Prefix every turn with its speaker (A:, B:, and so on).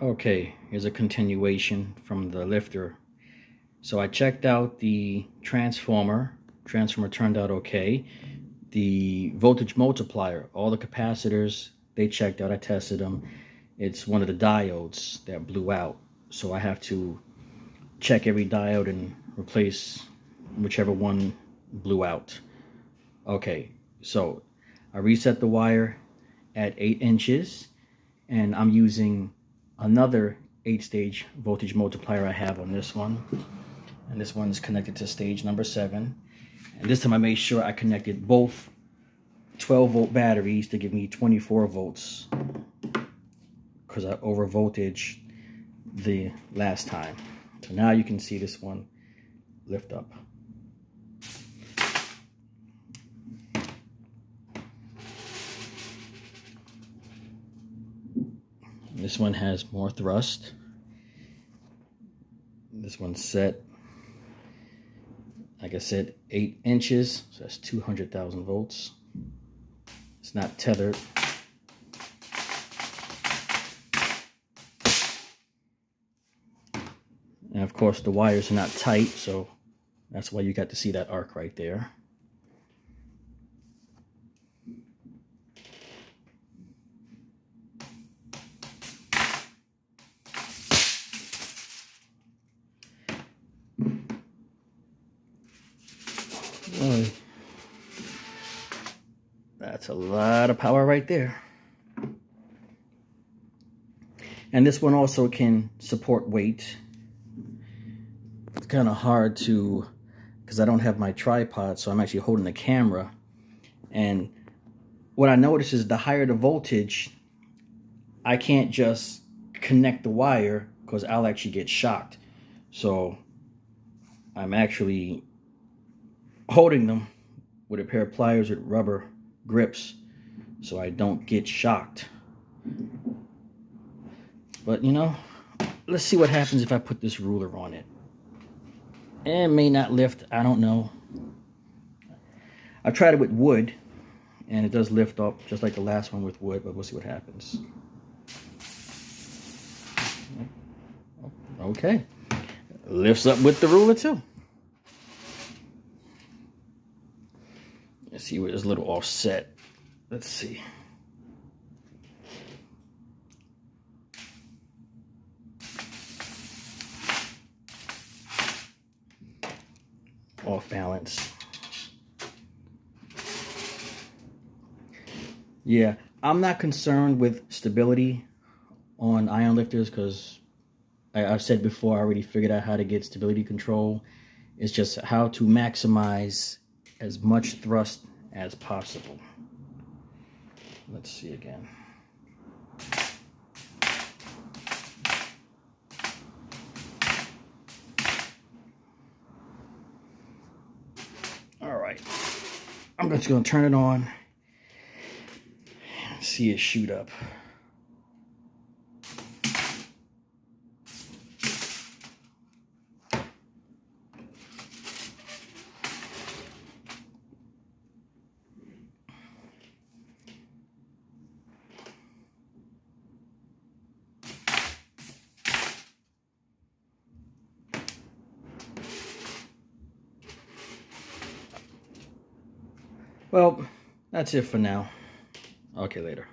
A: Okay, here's a continuation from the lifter. So I checked out the transformer. Transformer turned out okay. The voltage multiplier, all the capacitors, they checked out. I tested them. It's one of the diodes that blew out. So I have to check every diode and replace whichever one blew out. Okay, so I reset the wire at 8 inches and I'm using another eight stage voltage multiplier I have on this one. And this one is connected to stage number seven. And this time I made sure I connected both 12 volt batteries to give me 24 volts because I over voltage the last time. So now you can see this one lift up. This one has more thrust. This one's set, like I said, 8 inches. So that's 200,000 volts. It's not tethered. And of course the wires are not tight, so that's why you got to see that arc right there. That's a lot of power right there. And this one also can support weight. It's kind of hard to, because I don't have my tripod, so I'm actually holding the camera. And what I notice is the higher the voltage, I can't just connect the wire because I'll actually get shocked. So I'm actually holding them with a pair of pliers with rubber grips so I don't get shocked. But you know, let's see what happens if I put this ruler on it. Eh, it may not lift, I don't know. I tried it with wood and it does lift up just like the last one with wood, but we'll see what happens. Okay. Lifts up with the ruler too. Let's see where a little offset. Let's see. Off balance. Yeah, I'm not concerned with stability on ion lifters because I've said before, I already figured out how to get stability control. It's just how to maximize as much thrust as possible. Let's see again. All right, I'm just gonna turn it on see it shoot up. Well, that's it for now. Okay, later.